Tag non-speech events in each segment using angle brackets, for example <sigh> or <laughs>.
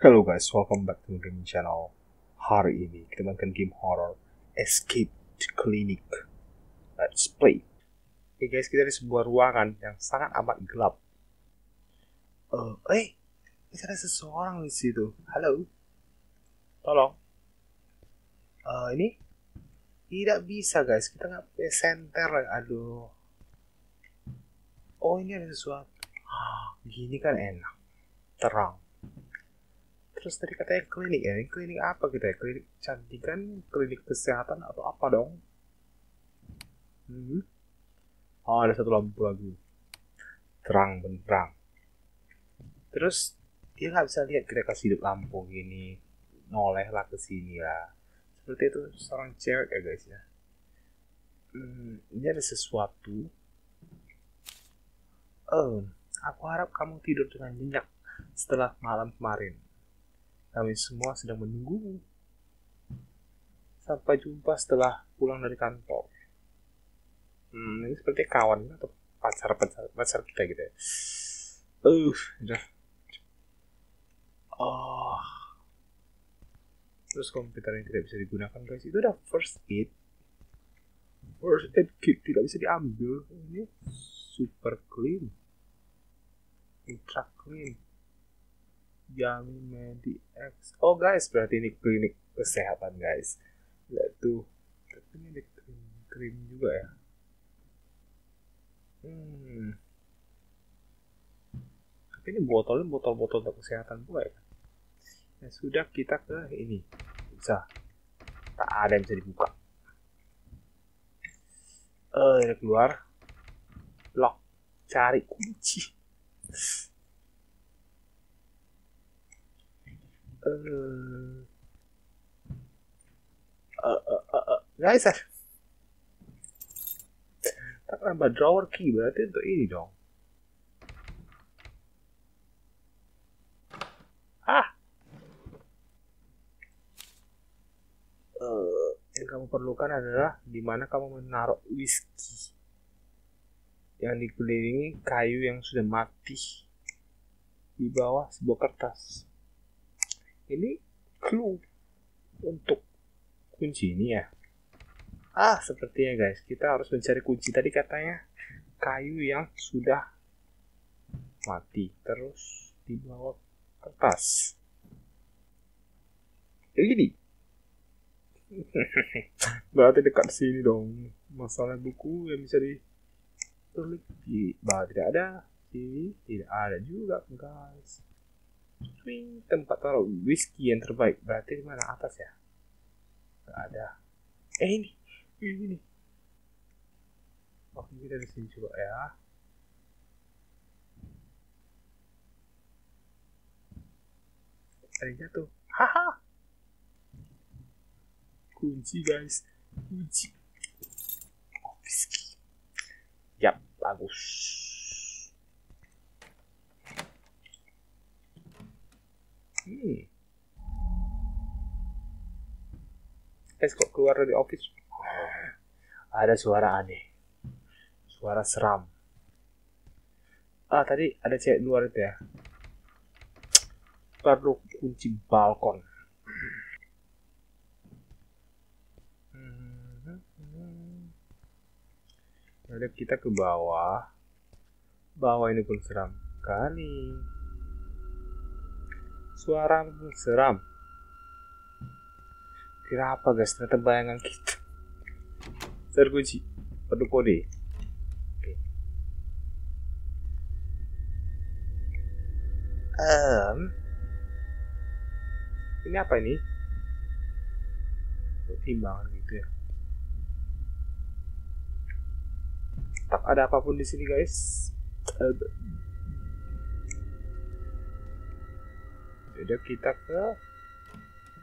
Hello guys, welcome back to gaming channel. Hari ini kita mainkan game horror Escape to Clinic. Let's play. Oke guys, kita di sebuah ruangan yang sangat amat gelap. Eh, eh, bisa ada seseorang di situ. Halo, tolong. Eh, ini tidak bisa guys, kita nggak punya senter. Aduh. Oh ini ada sesuatu. Ah, Gini kan enak, terang. Terus tadi katanya klinik ya, ini klinik apa kita ya? Klinik cantikan, klinik kesehatan atau apa dong? Hmm. Oh ada satu lampu lagi, terang benderang. Terus dia nggak bisa lihat kita kasih hidup lampu gini, noleh lah ke sini lah. Seperti itu seorang cewek ya guys ya. Hmm, ini ada sesuatu. Oh, aku harap kamu tidur dengan nyenyak setelah malam kemarin. Kami semua sedang menunggumu. Sampai jumpa setelah pulang dari kantor. Hmm, ini seperti kawan atau pacar pacar, pacar kita gitu ya. Uh, udah. Oh. Terus komputer ini tidak bisa digunakan guys. Itu udah first aid. First aid kit tidak bisa diambil. Ini super clean. Ultra clean. Yummy Medi X. Oh guys, berarti ini klinik kesehatan guys. Lihat tuh. Tapi ini ada krim, krim juga ya. Hmm. Tapi ini botolnya botol-botol untuk kesehatan pula ya. Ya sudah kita ke ini. Bisa. Tak ada yang bisa dibuka. Eh, ini keluar. Lock. Cari kunci. Eh, eh, eh, eh, tak nambah drawer key berarti untuk ini dong. Ah, Eh, yang kamu perlukan adalah di mana kamu menaruh whisky yang dikelilingi kayu yang sudah mati di bawah sebuah kertas. Ini clue untuk kunci ini ya. Ah, sepertinya guys, kita harus mencari kunci tadi katanya kayu yang sudah mati terus di bawah kertas. Jadi. <laughs> Berarti dekat sini dong. Masalah buku yang bisa ditulis di tidak ada. Sini tidak ada juga guys. Tempat taruh whisky yang terbaik berarti di mana atas ya? Gak ada. Eh ini, ini, ini. Oke kita di sini coba ya. Ada jatuh. Haha. Kunci guys, kunci. Whisky. Yap, bagus. Hmm. Guys, kok keluar dari office? Ada suara aneh. Suara seram. Ah, tadi ada cewek luar itu ya. Perlu kunci balkon. Ada kita ke bawah. Bawah ini pun seram kali. Suara seram. Kira apa guys? Ternyata bayangan kita. Terkunci. Perlu kode. Oke. Em, ini apa ini? Timbangan gitu ya. Tak ada apa pun di sini guys. Udah kita ke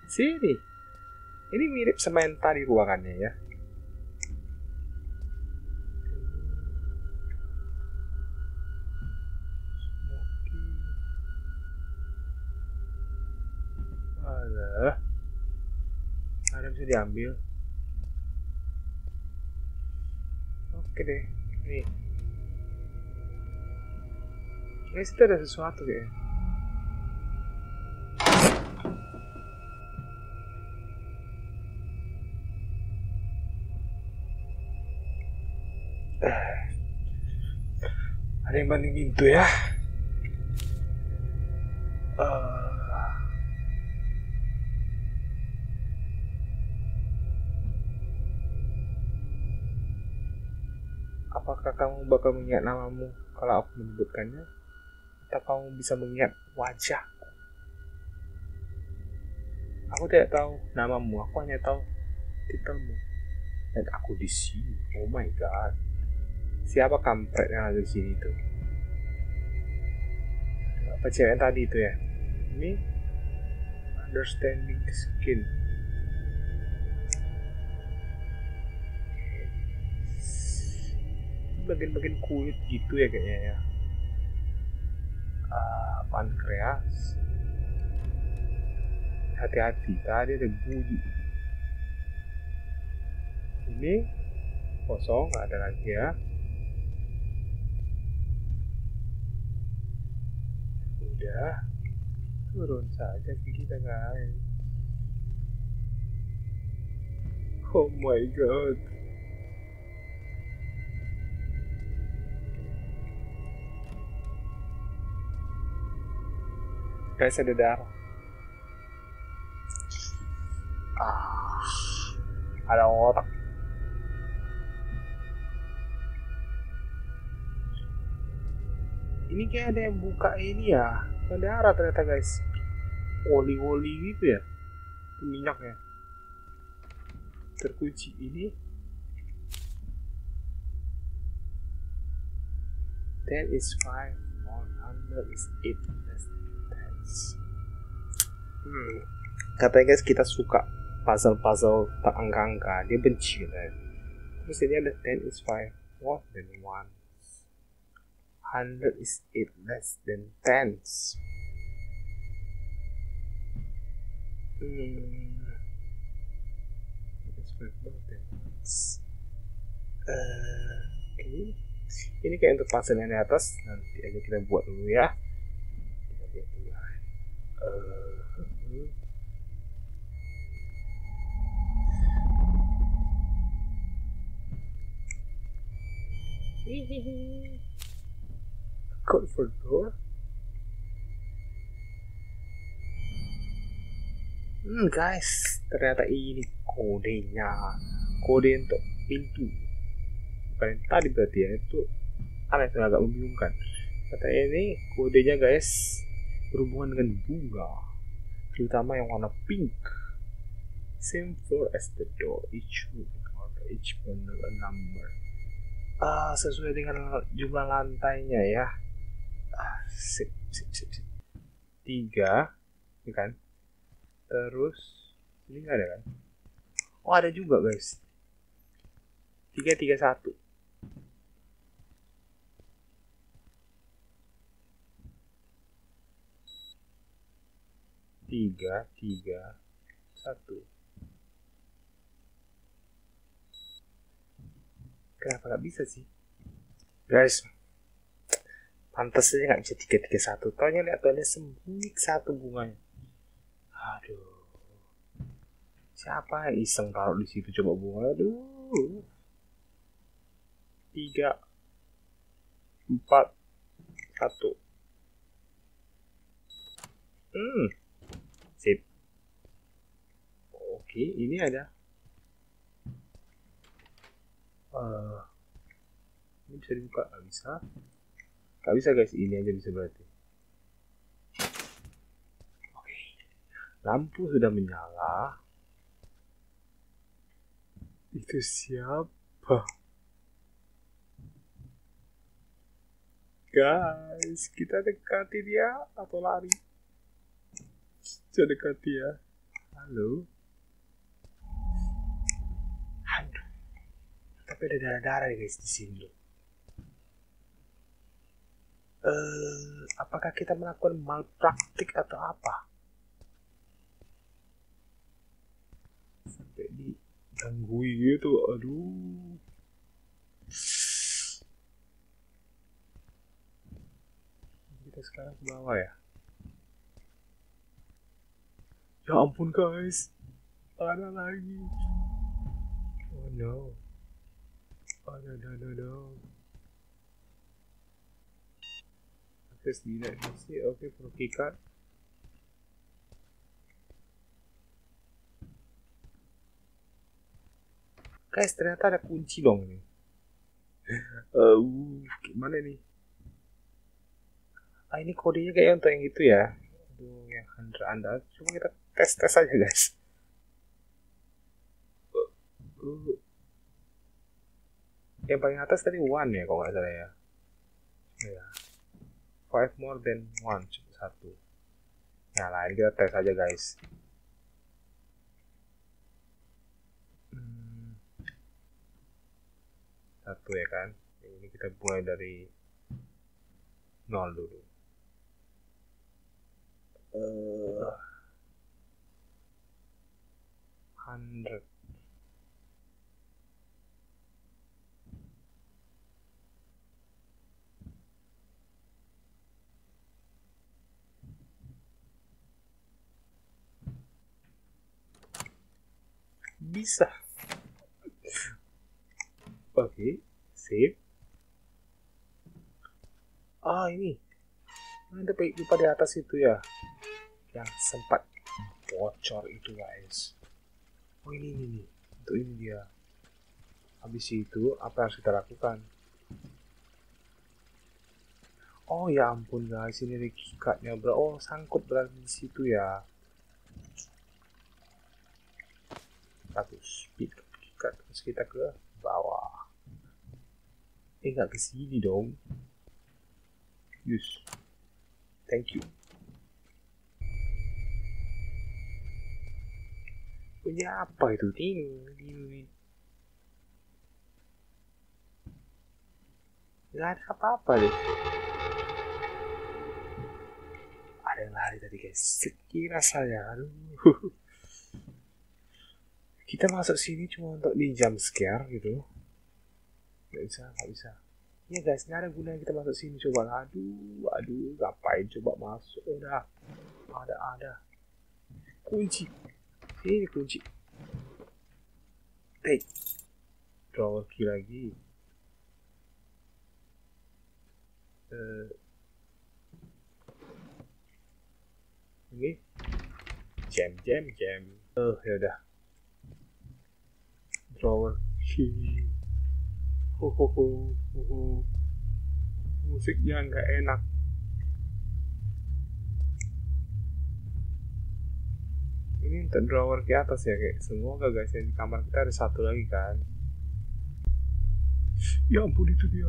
sini. Ini mirip yang tadi ruangannya ya. Ada. Bisa diambil. Oke deh. Nih. Guys, itu ada sesuatu kayaknya. Ada yang banding pintu ya? Uh, apakah kamu bakal mengingat namamu kalau aku menyebutkannya? Atau kamu bisa mengingat wajah aku tidak tahu namamu aku hanya tahu titelmu. Dan aku di sini. Oh my god siapa kampret yang ada di sini tuh? Apa cewek yang tadi itu ya? Ini understanding skin. Bagian-bagian kulit gitu ya kayaknya ya. Uh, pankreas. Hati-hati tadi ada bunyi. Ini kosong nggak ada lagi ya udah turun saja kita guys. Oh my god. Guys ada darah. Ah ada otak ini kayak ada yang buka ini ya darah ternyata guys. Oli-oli gitu ya? Minyaknya. Terkunci. Ini? Ten is five, one hundred is eight, that's Hmm. Katanya guys kita suka puzzle-puzzle tak angka-angka, dia benci lah. Terus ini ada ten is five, more than one. 100 is 8 less than tens. Hmm. Uh, okay. Ini kayak untuk puzzle yang di atas nanti aja kita buat dulu ya. Kita lihat dulu. Uh, for door? Hmm guys, ternyata ini kodenya. Kode untuk pintu. Bukan yang tadi berarti ya, itu aneh itu agak membingungkan. Kata ini kodenya guys berhubungan dengan bunga, terutama yang warna pink. Same floor as the door, each room each panel a number. Ah, sesuai dengan jumlah lantainya ya sip, sip, sip, sip. tiga ini kan. Terus ini nggak ada kan? Oh ada juga guys. Tiga tiga satu. Tiga tiga satu. Kenapa nggak bisa sih? Guys pantas aja nggak bisa tiga tiga satu. Taunya lihat tuh ada sembunyi satu bunganya. Aduh. Siapa yang iseng taruh di situ coba bunga? Aduh. Tiga. Empat. Satu. Hmm. Sip. Oke ini ada. Uh, ini bisa dibuka. Nggak bisa Gak bisa guys, ini aja bisa berarti. Oke. Lampu sudah menyala. Itu siapa? Guys, kita dekati dia atau lari? Kita dekati ya. Halo. Aduh. Tapi ada darah-darah guys di sini eh, apakah kita melakukan malpraktik atau apa? Sampai diganggu gitu aduh. Kita sekarang ke bawah ya? Ya ampun guys. Ada lagi. Oh no. Oh no no no no. Akses tidak isi. Oke, perlu keycard. Guys, ternyata ada kunci dong <laughs> ini. uh, gimana nih? Ah, ini kodenya kayak untuk yang itu ya. Aduh, yang anda anda. Cuma kita tes tes aja guys. Yang paling atas tadi one ya, kalau nggak salah ya. Ya. Five more than one, cuma satu. Nah, lain kita tes aja guys. satu ya kan? Ini kita mulai dari nol dulu. Uh, hundred bisa Oke, okay, save. Ah ini, ada lupa di atas itu ya, yang sempat bocor itu guys. Oh ini ini nih, untuk ini dia. Habis itu apa yang harus kita lakukan? Oh ya ampun guys, ini ada kikatnya bro. Oh sangkut berarti di situ ya. Bagus, kikat terus kita ke bawah. Eh nggak ke sini dong. Use. Thank you. Punya apa itu? Ting, ting, Gak ada apa-apa deh. Ada yang lari tadi guys. Sekira saya. Aduh. <laughs> Kita masuk sini cuma untuk di jam scare gitu. Nggak bisa nggak bisa. Ya guys nggak ada gunanya kita masuk sini. Coba aduh aduh ngapain coba masuk? Udah. Ada ada. Kunci. Ini kunci. Take drawer key lagi. Uh, ini. Jam jam jam. Oh ya udah drawer key Hohoho, hoho. Musiknya nggak enak. Ini untuk drawer ke atas ya kayak semoga guys yang di kamar kita ada satu lagi kan. Ya ampun itu dia.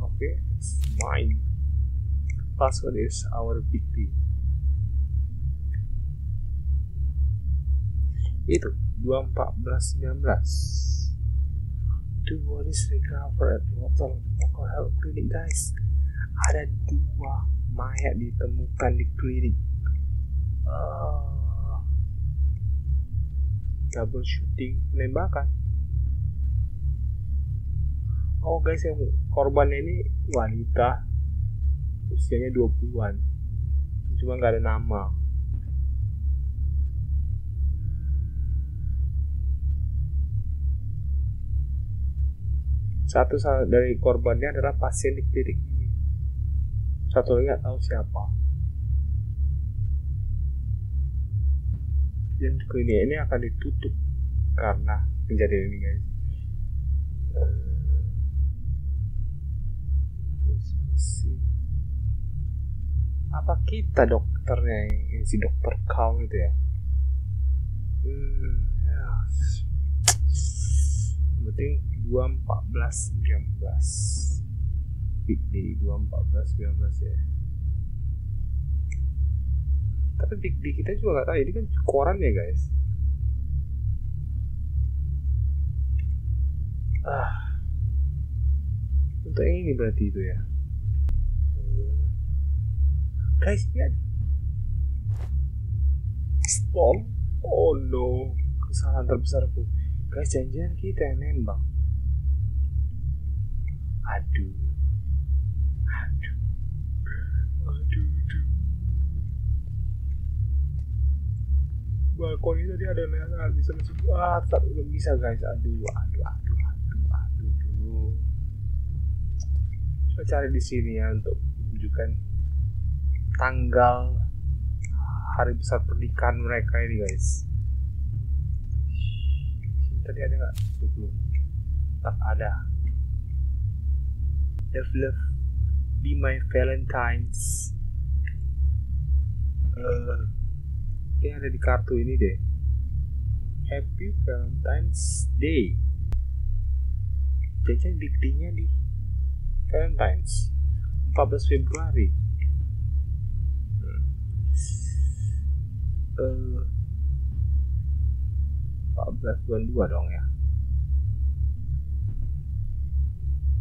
Oke, okay, mine. Password is our victim. itu 21419 two bodies recovered local local health clinic guys. Ada dua mayat ditemukan di klinik. Uh, double shooting penembakan. Oh guys yang korban ini wanita usianya 20-an cuma nggak ada nama Satu dari korbannya adalah pasien di klinik ini. Satu lagi nggak tahu siapa. Dan klinik ini akan ditutup karena kejadian ini guys. Apa kita dokternya yang si dokter Kau itu ya? Hmm, ya. Penting dua empat belas sembilan belas. Day dua empat belas sembilan belas ya. Tapi big day kita juga nggak tahu ini kan koran ya guys. Ah. Untuk yang ini berarti itu ya guys lihat stop oh no. Kesalahan terbesarku guys janjian kita yang nembak. Aduh. Aduh. Aduh aduh. Balkon ini tadi ada yang bisa masuk. Ah tak belum bisa guys. Aduh aduh aduh aduh aduh aduh. Coba cari di sini ya untuk menunjukkan tanggal hari besar pernikahan mereka ini guys. Tadi ada nggak? Belum. Tak ada. Love love. Be my valentines. Uh, ada di kartu ini deh. Happy Valentine's Day. Jajan di gedenya di Valentine's 14 Februari uh, 14 bulan 2 dong ya?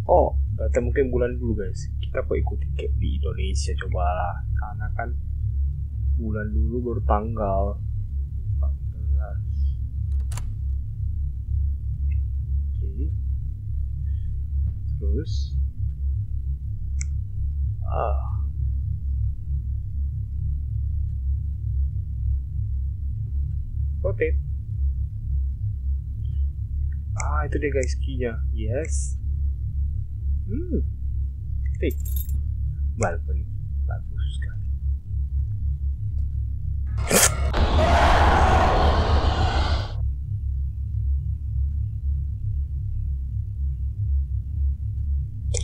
Oh. Berarti mungkin bulan dulu guys. Kita kok ikuti kayak di Indonesia cobalah. Karena kan bulan dulu baru tanggal 14 oke. Terus? Ah rotate ah itu dia guys key-nya yes. Hmm. Tik balkon bagus sekali.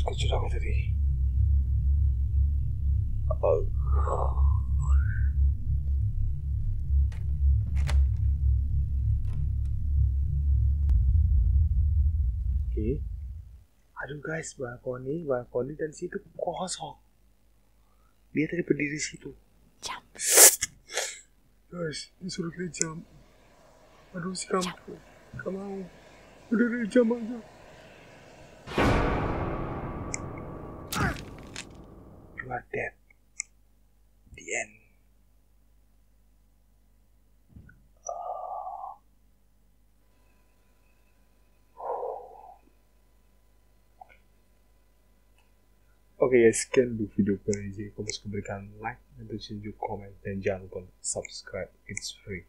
Kecil aku tadi. Oh. Aduh guys, balkoni, balkoni dan situ kosong. Dia tadi berdiri situ. Jam. Guys, disuruh kita jam. Aduh si kamu. Gak mau. Udah deh jam aja. You are dead. The end. Guys, sekian dulu video kali ini. Kamu memberikan like, dan tunjuk komen, dan jangan lupa subscribe. It's free.